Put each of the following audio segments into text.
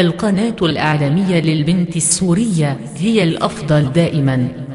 القناة الإعلامية للبنت السورية هي الأفضل دائما.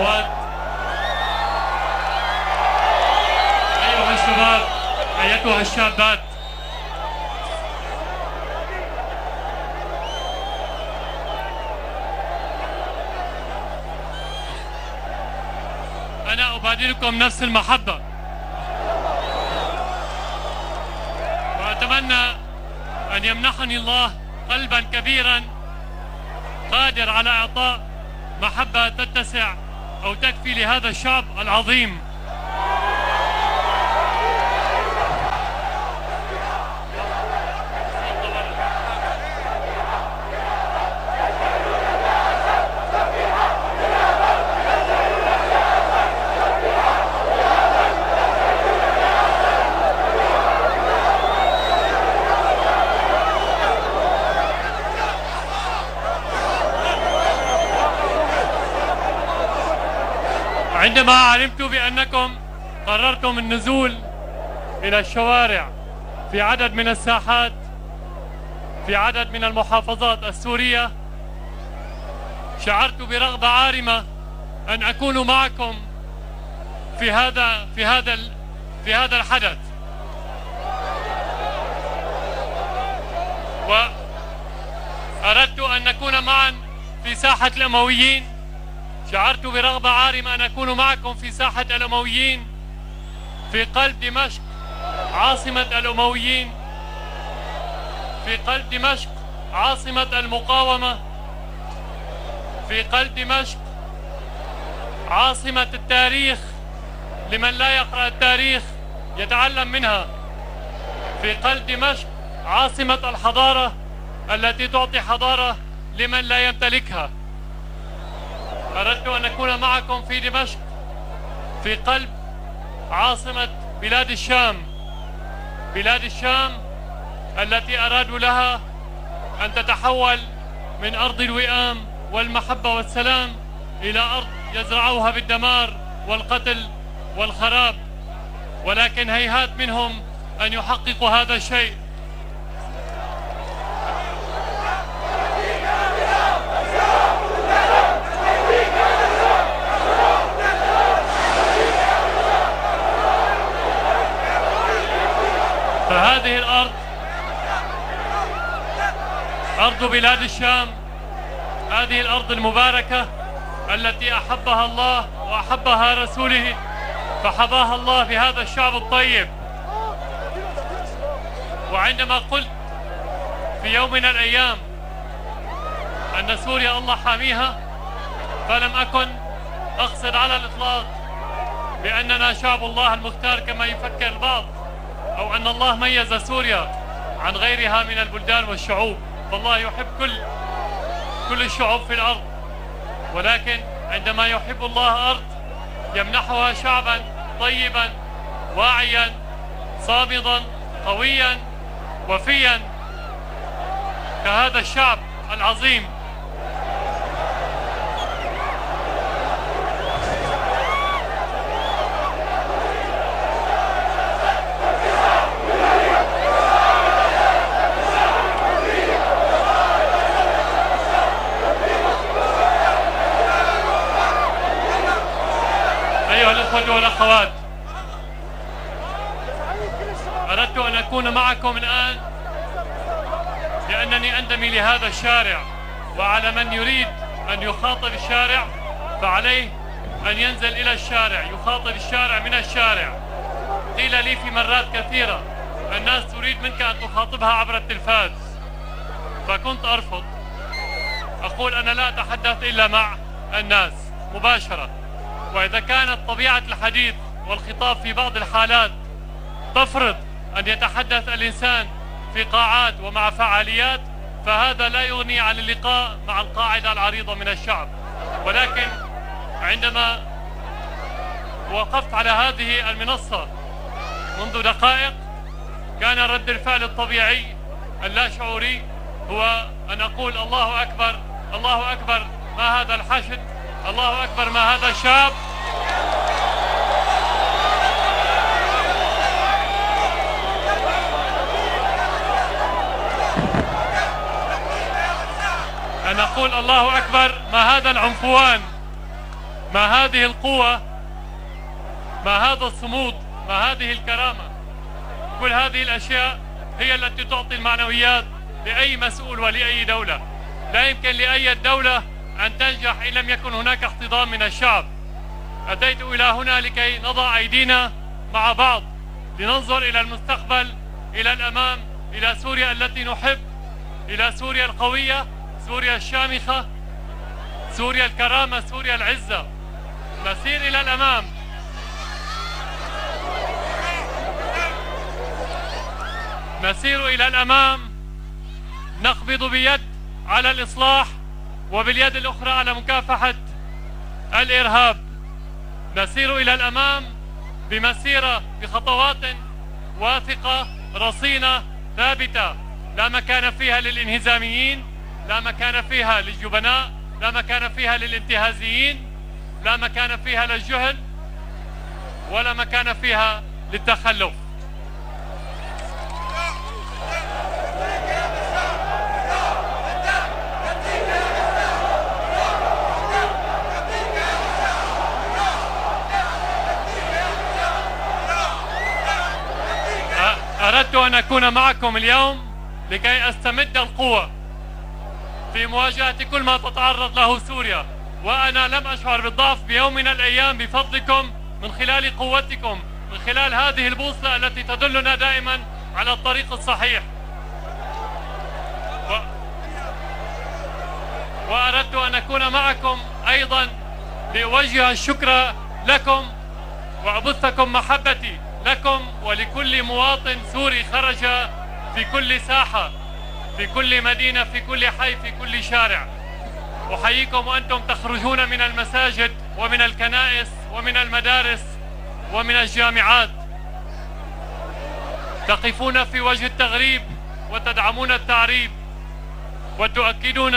الإخوة والأخوات أيها الشباب أيتها الشابات. أنا أبادلكم نفس المحبة. وأتمنى أن يمنحني الله قلبا كبيرا قادر على إعطاء محبة تتسع أو تكفي لهذا الشعب العظيم. عندما علمت بأنكم قررتم النزول إلى الشوارع في عدد من الساحات في عدد من المحافظات السورية شعرت برغبة عارمة أن أكون معكم في هذا في هذا في هذا الحدث. وأردت أن نكون معا في ساحة الأمويين. شعرت برغبة عارمة أن أكون معكم في ساحة الأمويين في قلب دمشق عاصمة الأمويين في قلب دمشق عاصمة المقاومة في قلب دمشق عاصمة التاريخ لمن لا يقرأ التاريخ يتعلم منها في قلب دمشق عاصمة الحضارة التي تعطي حضارة لمن لا يمتلكها. أردت أن أكون معكم في دمشق في قلب عاصمة بلاد الشام. بلاد الشام التي أرادوا لها أن تتحول من أرض الوئام والمحبة والسلام إلى أرض يزرعوها بالدمار والقتل والخراب. ولكن هيهات منهم أن يحققوا هذا الشيء. فهذه الأرض. أرض بلاد الشام. هذه الأرض المباركة التي أحبها الله وأحبها رسوله فحباها الله بهذا الشعب الطيب. وعندما قلت في يوم من الأيام أن سوريا الله حاميها فلم أكن أقصد على الإطلاق بأننا شعب الله المختار كما يفكر البعض. أو أن الله ميز سوريا عن غيرها من البلدان والشعوب. فالله يحب كل كل الشعوب في الأرض. ولكن عندما يحب الله أرض يمنحها شعبا طيبا واعيا صامدا قويا وفيا. كهذا الشعب العظيم والأخوات. أردت أن أكون معكم الآن لأنني أنتمي لهذا الشارع وعلى من يريد أن يخاطب الشارع فعليه أن ينزل إلى الشارع يخاطب الشارع من الشارع. قيل لي في مرات كثيرة الناس تريد منك أن تخاطبها عبر التلفاز. فكنت أرفض. أقول أنا لا أتحدث إلا مع الناس مباشرة. وإذا كانت طبيعة الحديث والخطاب في بعض الحالات تفرض أن يتحدث الإنسان في قاعات ومع فعاليات فهذا لا يغني عن اللقاء مع القاعدة العريضة من الشعب. ولكن عندما وقفت على هذه المنصة منذ دقائق كان رد الفعل الطبيعي اللاشعوري هو أن أقول الله أكبر الله أكبر ما هذا الحشد؟ الله أكبر ما هذا الشاب أن أقول الله أكبر ما هذا العنفوان؟ ما هذه القوة؟ ما هذا الصمود؟ ما هذه الكرامة؟ كل هذه الأشياء هي التي تعطي المعنويات لأي مسؤول ولأي دولة. لا يمكن لأي دولة أن تنجح إن لم يكن هناك احتضان من الشعب. أتيت إلى هنا لكي نضع أيدينا مع بعض لننظر إلى المستقبل إلى الأمام إلى سوريا التي نحب إلى سوريا القوية سوريا الشامخة سوريا الكرامة سوريا العزة. نسير إلى الأمام. نسير إلى الأمام. نقبض بيد على الإصلاح. وباليد الأخرى على مكافحة الإرهاب. نسير إلى الأمام بمسيرة بخطوات واثقة رصينة ثابتة. لا مكان فيها للإنهزاميين لا مكان فيها للجبناء لا مكان فيها للانتهازيين لا مكان فيها للجهل ولا مكان فيها للتخلف. أردت أن أكون معكم اليوم لكي أستمد القوة في مواجهة كل ما تتعرض له سوريا وأنا لم أشعر بالضعف بيوم من الأيام بفضلكم من خلال قوتكم من خلال هذه البوصلة التي تدلنا دائما على الطريق الصحيح. و... وأردت أن أكون معكم أيضا لأوجه الشكر لكم وأبثكم محبتي. لكم ولكل مواطن سوري خرج في كل ساحة في كل مدينة في كل حي في كل شارع. أحييكم وأنتم تخرجون من المساجد ومن الكنائس ومن المدارس ومن الجامعات. تقفون في وجه التغريب وتدعمون التعريب وتؤكدون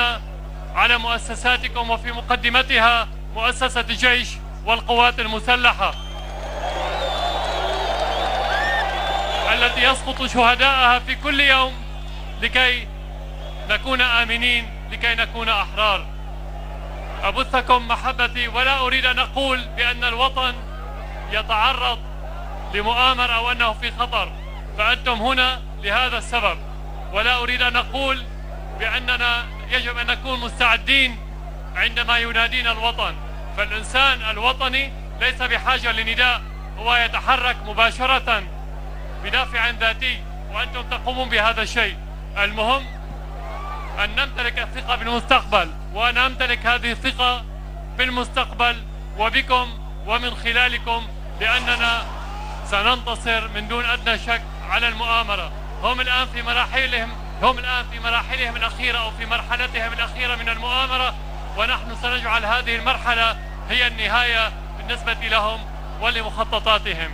على مؤسساتكم وفي مقدمتها مؤسسة الجيش والقوات المسلحة. التي يسقط شهداءها في كل يوم لكي نكون آمنين لكي نكون أحرار. أبثكم محبتي ولا أريد أن أقول بأن الوطن يتعرض لمؤامرة أو أنه في خطر فأنتم هنا لهذا السبب. ولا أريد أن أقول بأننا يجب أن نكون مستعدين عندما ينادينا الوطن. فالإنسان الوطني ليس بحاجة لنداء هو يتحرك مباشرة بدافع ذاتي وأنتم تقومون بهذا الشيء. المهم أن نمتلك الثقة بالمستقبل وأنا أمتلك هذه الثقة بالمستقبل وبكم ومن خلالكم لأننا سننتصر من دون أدنى شك على المؤامرة. هم الآن في مراحلهم هم الآن في مراحلهم الأخيرة أو في مرحلتهم الأخيرة من المؤامرة ونحن سنجعل هذه المرحلة هي النهاية بالنسبة لهم ولمخططاتهم.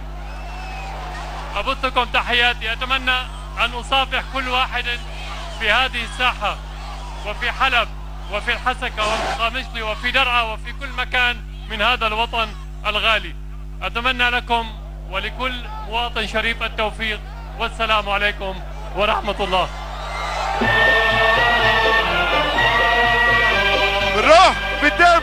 أبثكم تحياتي. أتمنى أن أصافح كل واحد في هذه الساحة وفي حلب وفي الحسكة وفي قامشلي وفي درعا وفي كل مكان من هذا الوطن الغالي. أتمنى لكم ولكل مواطن شريف التوفيق. والسلام عليكم ورحمة الله. بالروح بالدم